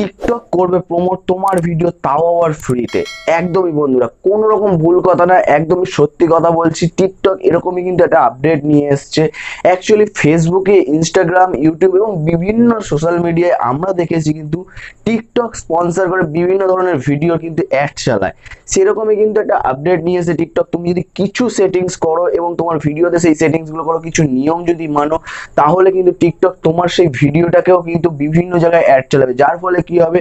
TikTok করবে promote তোমার video তাও আবার ফ্রিতে একদমই বন্ধুরা, কোনো রকম ভুল কথা না, একদমই সত্যি কথা বলছি। টিকটক এরকমই কিন্তু একটা আপডেট নিয়ে এসছে। অ্যাকচুয়ালি ফেসবুকে ইনস্টাগ্রাম ইউটিউব এবং বিভিন্ন সোশ্যাল মিডিয়ায় আমরা দেখেছি কিন্তু টিকটক স্পন্সার করে বিভিন্ন ধরনের ভিডিও কিন্তু অ্যাড চালায়। সেরকমই কিন্তু একটা আপডেট নিয়ে এসে টিকটক তুমি যদি কিছু সেটিংস করো এবং তোমার ভিডিওতে সেই সেটিংসগুলো করো, কিছু নিয়ম যদি মানো, তাহলে কিন্তু টিকটক তোমার সেই ভিডিওটাকেও কিন্তু বিভিন্ন জায়গায় অ্যাড চালাবে। যার ফলে কি হবে?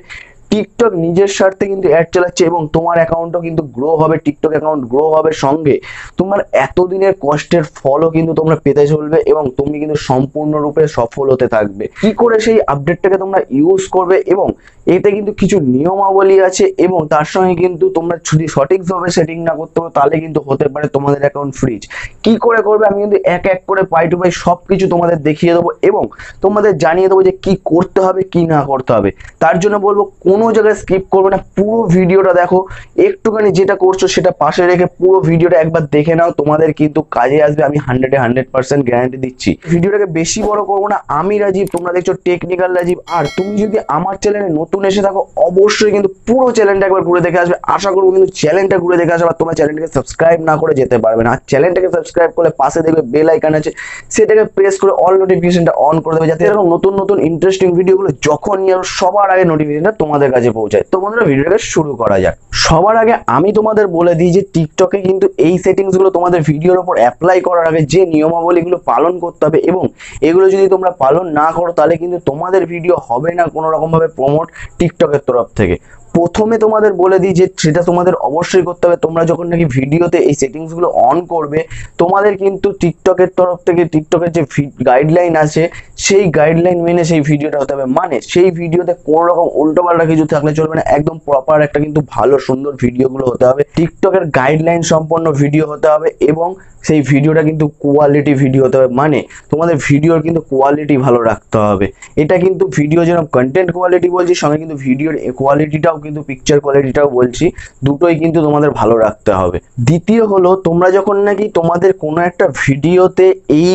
টিকটক নিজের স্বার্থে কিন্তু অ্যাড চালাচ্ছে এবং তোমার অ্যাকাউন্টও কিন্তু গ্রো হবে টিকটক অ্যাকাউন্ট গ্রো হবে সঙ্গে। তোমার এতদিনের কষ্টের ফলও কিন্তু তোমরা পেতে চলবে এবং তুমি কিন্তু সম্পূর্ণরূপে সফল হতে থাকবে। কি করে সেই আপডেটটাকে তোমরা ইউজ করবে এবং এতে কিন্তু কিছু নিয়মাবলী আছে এবং তার সঙ্গে কিন্তু তোমরা যদি সঠিকভাবে সেটিং না করতে পারো, তাহলে কিন্তু হতে পারে তোমাদের অ্যাকাউন্ট ফ্রিজ কি করে করবে, আমি কিন্তু এক এক করে পাই টু পাই সব কিছু তোমাদের দেখিয়ে দেবো এবং তোমাদের জানিয়ে দেবো যে কি করতে হবে, কি না করতে হবে। তার জন্য বলব, কোনো জায়গায় স্কিপ করবে না, পুরো ভিডিওটা দেখো। একটুখানি যেটা করছ সেটা পাশে রেখে পুরো ভিডিওটা একবার দেখে নাও। তোমাদের কিন্তু কাজে আসবে, আমি হান্ড্রেডে হান্ড্রেড পার্সেন্ট গ্যারান্টি দিচ্ছি। ভিডিওটাকে বেশি বড় করব না, আমি রাজীব, তোমরা দেখছ টেকনিক্যাল রাজীব। আর তুমি যদি আমার চ্যানেলে নতুন এসে থাকো, অবশ্যই কিন্তু পুরো চ্যানেলটা একবার ঘুরে দেখে আসবে। আশা করব কিন্তু চ্যানেলটা ঘুরে দেখে আসবে, আর তোমরা চ্যানেলটাকে সাবস্ক্রাইব না করে যেতে পারবে না। আর চ্যানেলটাকে সাবস্ক্রাইব করলে পাশে দেখবে বেল আইকন আছে, সেটাকে প্রেস করে অল নোটিফিকেশনটা অন করে দেবে, যাতে এরকম নতুন নতুন ইন্টারেস্টিং ভিডিওগুলো যখনই আর সবার আগে নোটিফিকেশনটা তোমাদের কাছে পৌঁছায়। তো বন্ধুরা, ভিডিওটাকে শুরু করা যাক। সবার আগে আমি তোমাদের বলে দিই যে টিকটকে কিন্তু এই সেটিংসগুলো তোমাদের ভিডিওর উপর অ্যাপ্লাই করার আগে যে নিয়মাবলীগুলো পালন করতে হবে এবং এগুলো যদি তোমরা পালন না করো, তাহলে কিন্তু তোমাদের ভিডিও হবে না কোনো রকম ভাবে প্রমোট টিকটকের তরফ থেকে। প্রথমে তোমাদের বলে দিই যে সেটা তোমাদের অবশ্যই করতে হবে। তোমরা যখন নাকি ভিডিওতে এই সেটিংসগুলো অন করবে, তোমাদের কিন্তু টিকটকের তরফ থেকে টিকটকের যে গাইডলাইন আছে, সেই গাইডলাইন মেনে সেই ভিডিওটা হতে হবে। মানে সেই ভিডিওতে কোনো রকম উল্টোপাল্টা কিছু থাকলে চলবে না, একদম প্রপার একটা কিন্তু ভালো, সুন্দর ভিডিওগুলো হতে হবে। টিকটকের গাইডলাইন সম্পন্ন ভিডিও হতে হবে এবং সেই ভিডিওটা কিন্তু কোয়ালিটি ভিডিও হতে হবে। মানে তোমাদের ভিডিওর কিন্তু কোয়ালিটি ভালো রাখতে হবে। এটা কিন্তু ভিডিও যেরকম কন্টেন্ট কোয়ালিটি বলছি, সঙ্গে কিন্তু ভিডিওর কোয়ালিটিটাও কিন্তু পিকচার কোয়ালিটিটাও বলছি, দুটোই কিন্তু তোমাদের ভালো রাখতে হবে। দ্বিতীয় হলো, তোমরা যখন নাকি তোমাদের কোনো একটা ভিডিওতে এই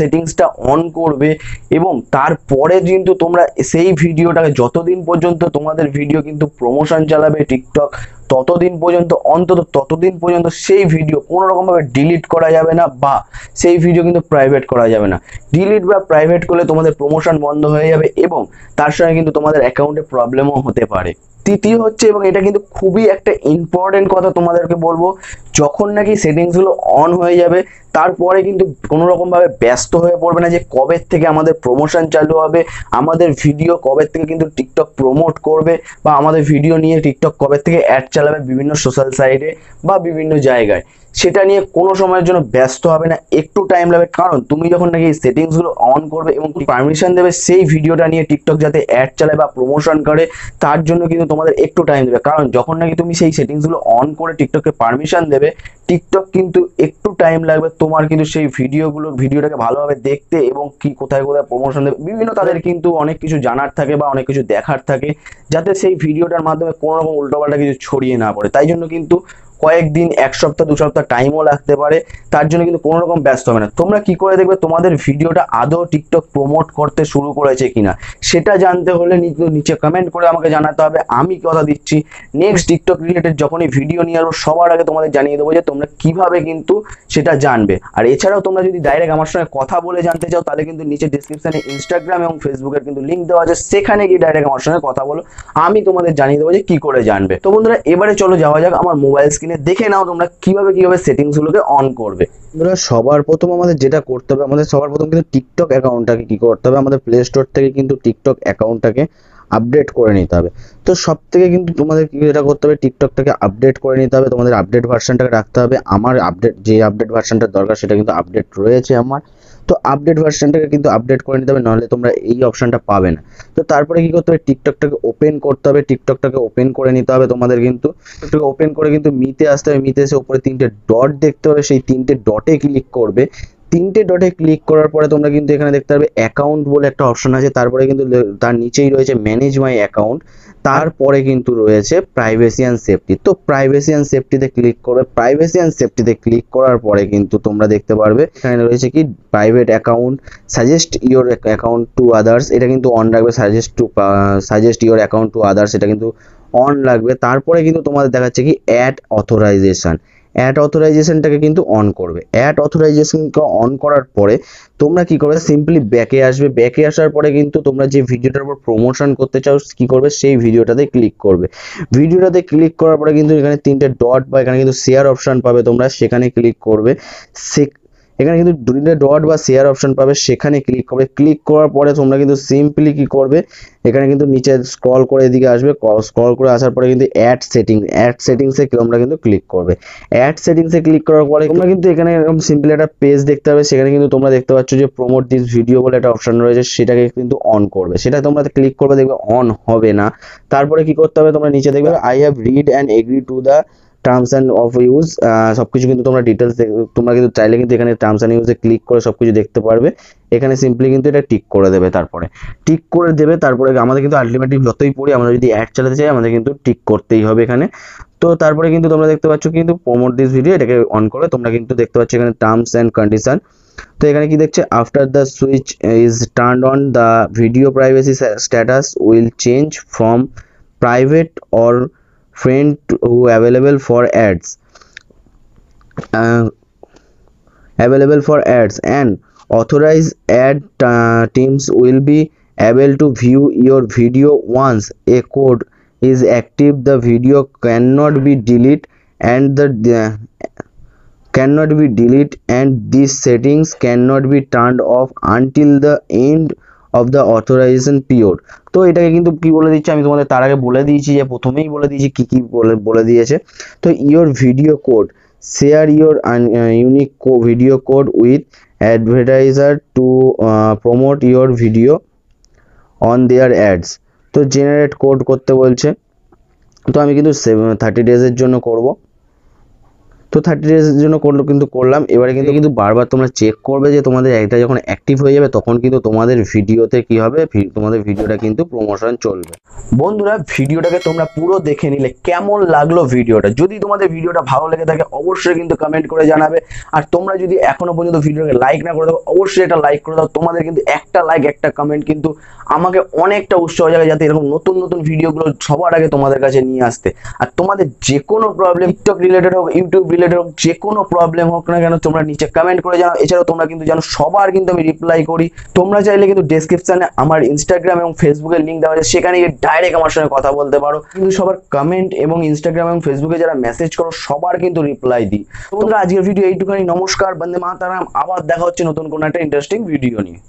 সেটিংসটা অন করবে এবং তারপরে কিন্তু তোমরা সেই ভিডিওটাকে যতদিন পর্যন্ত তোমাদের ভিডিও কিন্তু প্রমোশন চালাবে টিকটক ততদিন পর্যন্ত, অন্তত ততদিন পর্যন্ত সেই ভিডিও কোনো রকমভাবে ডিলিট করা যাবে না বা সেই ভিডিও কিন্তু প্রাইভেট করা যাবে না। ডিলিট বা প্রাইভেট করলে তোমাদের প্রমোশন বন্ধ হয়ে যাবে এবং তার সঙ্গে কিন্তু তোমাদের অ্যাকাউন্টে প্রবলেমও হতে পারে। তৃতীয় হচ্ছে এবং এটা কিন্তু খুবই একটা ইম্পর্টেন্ট কথা তোমাদেরকে বলব যখন নাকি সেটিংসগুলো অন হয়ে যাবে, তারপরে কিন্তু কোনো রকমভাবে ব্যস্ত হয়ে পড়বে না যে কবে থেকে আমাদের প্রমোশন চালু হবে, আমাদের ভিডিও কবে থেকে কিন্তু টিকটক প্রমোট করবে, বা আমাদের ভিডিও নিয়ে টিকটক কবে থেকে অ্যাড চালাবে বিভিন্ন সোশ্যাল সাইটে বা বিভিন্ন জায়গায়। সেটা নিয়ে কোনো সময়ের জন্য ব্যস্ত হবে না, একটু টাইম লাগবে। কারণ তুমি যখন নাকি সেটিংসগুলো অন করবে এবং পারমিশন দেবে সেই ভিডিওটা নিয়ে টিকটক যাতে অ্যাড চালায় বা প্রমোশন করে, তার জন্য কিন্তু তোমাদের একটু টাইম দেবে। কারণ যখন নাকি তুমি সেই সেটিংসগুলো অন করে টিকটককে পারমিশন দেবে টিকটক কিন্তু একটু টাইম লাগবে। তোমার কিন্তু সেই ভিডিওগুলো, ভিডিওটাকে ভালোভাবে দেখতে এবং কি কোথায় কোথায় প্রমোশন দেবে। বিভিন্ন তাদের কিন্তু অনেক কিছু জানার থাকে বা অনেক কিছু দেখার থাকে, যাতে সেই ভিডিওটার মাধ্যমে কোনো রকম উল্টোপাল্টা কিছু ছড়িয়ে না পড়ে। তাই জন্য কিন্তু কয়েকদিন, এক সপ্তাহ, দু সপ্তাহ টাইমও লাগতে পারে, তার জন্য কিন্তু কোনো রকম ব্যস্ত হবে না। তোমরা কি করে দেখবে, তোমাদের ভিডিওটা আদৌ টিকটক প্রমোট করতে শুরু করেছে কিনা, সেটা জানতে হলে নিচে কমেন্ট করে আমাকে জানাতে হবে, আমি কথা দিচ্ছি। নেক্সট টিকটক রিলেটেড যখনই ভিডিও নিয়ে আসব, সবার আগে তোমাদের জানিয়ে দেবো যে তোমরা কীভাবে কিন্তু সেটা জানবে। আর এছাড়াও তোমরা যদি ডাইরেক্ট আমার সঙ্গে কথা বলে জানতে চাও, তাহলে কিন্তু নিচে ডিসক্রিপশনে ইনস্টাগ্রাম এবং ফেসবুকের কিন্তু লিঙ্ক দেওয়া আছে, সেখানে গিয়ে ডাইরেক্ট আমার সঙ্গে কথা বলো, আমি তোমাদের জানিয়ে দেবো যে কি করে জানবে। তো বন্ধুরা, এবারে চলো যাওয়া যাক, আমার মোবাইল স্ক্রিনে দেখে নাও তোমরা কীভাবে কীভাবে সেটিংস গুলোকে অন করবে। সবার প্রথম আমাদের যেটা করতে হবে, আমাদের সবার প্রথম কিন্তু টিকটক অ্যাকাউন্টটাকে কি করতে হবে? আমাদের প্লে স্টোর থেকে কিন্তু টিকটক অ্যাকাউন্টটাকে আপডেট করে নিতে হবে। তো সব থেকে কিন্তু তোমাদের যেটা করতে হবে, টিকটকটাকে আপডেট করে নিতে হবে, তোমাদের আপডেট ভার্সনটাকে রাখতে হবে। আমার আপডেট যে আপডেট ভার্সনটার দরকার সেটা কিন্তু আপডেট রয়েছে আমার। তো আপডেট ভার্সনটাকে কিন্তু আপডেট করে নিতে হবে, নাহলে তোমরা এই অপশনটা পাবে না। তো তারপরে কি করতে হবে, টিকটকটাকে ওপেন করতে হবে, টিকটকটাকে ওপেন করে নিতে হবে তোমাদের কিন্তু। ওপেন করে কিন্তু মিতে আসতে হবে, মিতে এসে উপরে তিনটে ডট দেখতে হবে, সেই তিনটে ডটে ক্লিক করবে। তিনটে ডটে ক্লিক করার পরে তোমরা কিন্তু এখানে দেখতে পারবে অ্যাকাউন্ট বলে একটা অপশন আছে। তারপরে কিন্তু তার নিচেই রয়েছে ম্যানেজ মাই অ্যাকাউন্ট তারপরে কিন্তু রয়েছে প্রাইভেসি অ্যান্ড সেফটি তো প্রাইভেসি অ্যান্ড সেফটিতে ক্লিক করবে প্রাইভেসি অ্যান্ড সেফটিতে ক্লিক করার পরে কিন্তু তোমরা দেখতে পারবে, এখানে রয়েছে কি private account suggest your account to others এটা কিন্তু অন রাখবে suggest to suggest your account to others এটা কিন্তু অন রাখবে। তারপরে কিন্তু তোমাদের দেখাচ্ছে কি অ্যাড অথরাইজেশন অ্যাড অথরাইজেশনটাকে কিন্তু অন করবে। অ্যাড অথরাইজেশনকে অন করার পরে তোমরা কি করবে? সিম্পলি ব্যাকে আসবে। ব্যাকে আসার পরে কিন্তু তোমরা যে ভিডিওটার উপর প্রমোশন করতে চাও, কি করবে? সেই ভিডিওটাতে ক্লিক করবে। ভিডিওটাতে ক্লিক করার পরে কিন্তু এখানে তিনটে ডট বা এখানে কিন্তু শেয়ার অপশন পাবে তোমরা। সেখানে ক্লিক করবে। এখানে কিন্তু দুটো ডট বা শেয়ার অপশন পাবে, সেখানে ক্লিক করবে। ক্লিক করার পরে তোমরা কিন্তু সিম্পলি কি করবে? এখানে কিন্তু নিচে স্ক্রল করে এদিকে আসবে। স্ক্রল করে আসার পরে কিন্তু অ্যাড সেটিং অ্যাড সেটিংসে তোমরা কিন্তু ক্লিক করবে। অ্যাড সেটিংসে ক্লিক করার পরে তোমরা কিন্তু এখানে এরকম সিম্পলি একটা পেজ দেখতে পাবে। সেখানে কিন্তু তোমরা দেখতে পাচ্ছ যে প্রমোট দিস ভিডিও বলে একটা অপশন রয়েছে, সেটাকে কিন্তু অন করবে। সেটা তোমরা ক্লিক করবে, দেখবে অন হবে না। তারপরে কি করতে হবে? তোমরা নিচে দেখবে I have read and agree to the terms and of use সব কিছু কিন্তু তোমরা ডিটেলস তোমরা কিন্তু চাইলে কিন্তু এখানে টার্মস অ্যান্ড ইউজে ক্লিক করে সব কিছু দেখতে পারবে। এখানে সিম্পলি কিন্তু এটা টিক করে দেবে তারপরে। টিক করে দেবে তারপরে আমাদের কিন্তু আলটিমেটলি যতই পড়ি, আমরা যদি অ্যাড চালাতে চাই, আমাদের কিন্তু টিক করতেই হবে এখানে। তো তারপরে কিন্তু তোমরা দেখতে পাচ্ছ কিন্তু প্রমোট দিস ভিডিও এটাকে অন করে। তোমরা কিন্তু দেখতে পাচ্ছ এখানে টার্মস অ্যান্ড কন্ডিশন তো এখানে কি দেখছে? After the switch is turn on the video privacy status will change from private or friend who available for ads. Uh, available for ads and authorized ad uh, teams will be able to view your video once a code is active. The video cannot be deleted and the uh, cannot be deleted and these settings cannot be turned off until the end of the authorization period. তো এটাকে কিন্তু কি বলে দিচ্ছে? আমি তোমাদের তার আগে বলে দিয়েছি যে প্রথমেই বলে দিয়েছি কি কি বলে বলে দিয়েছে। তো your video code share your unique video code with advertiser to promote your video on their ads তো জেনারেট কোড করতে বলছে। তো আমি কিন্তু থার্টি ডেজের জন্য করব। তো থার্টি ডেজের জন্য করল কিন্তু করলাম। এবারে কিন্তু কিন্তু বারবার তোমরা চেক করবে যে তোমাদের একটা যখন অ্যাক্টিভ হয়ে যাবে, তখন কিন্তু তোমাদের ভিডিওতে কি হবে? তোমাদের ভিডিওটা কিন্তু প্রমোশন চলবে। বন্ধুরা, ভিডিওটাকে তোমরা পুরো দেখে নিলে কেমন লাগল ভিডিওটা। যদি তোমাদের ভিডিওটা ভালো লেগে থাকে, অবশ্যই কিন্তু কমেন্ট করে জানাবে। আর তোমরা যদি এখনও পর্যন্ত ভিডিওটাকে লাইক না করে দাও অবশ্যই এটা লাইক করে দাও। তোমাদের কিন্তু একটা লাইক একটা কমেন্ট কিন্তু আমাকে অনেকটা উৎসাহ জায়গায় যাতে এরকম নতুন নতুন ভিডিওগুলো সবার আগে তোমাদের কাছে নিয়ে আসতে। আর তোমাদের যে কোনো প্রবলেম টিকটক রিলেটেড হোক ইউটিউব রিলেটেড হোক যে কোনো প্রবলেম হোক না কেন তোমরা নিচে কমেন্ট করে জানাও। এছাড়াও তোমরা কিন্তু জানো, সবার কিন্তু আমি রিপ্লাই করি। তোমরা চাইলে কিন্তু ডেসক্রিপশনে আমার ইনস্টাগ্রাম এবং ফেসবুকের লিঙ্ক দেওয়া আছে, সেখানে গিয়ে ডাইরেক্ট আমার সঙ্গে কথা বলতে পারো। কিন্তু সবার কমেন্ট এবং ইনস্টাগ্রাম এবং ফেসবুকে যারা মেসেজ করো, সবার কিন্তু রিপ্লাই দিই। তো বন্ধুরা, আজকের ভিডিও এইটুখানি। নমস্কার, বন্দে মাতারাম। আবার দেখা হচ্ছে নতুন কোনো একটা ইন্টারেস্টিং ভিডিও নিয়ে।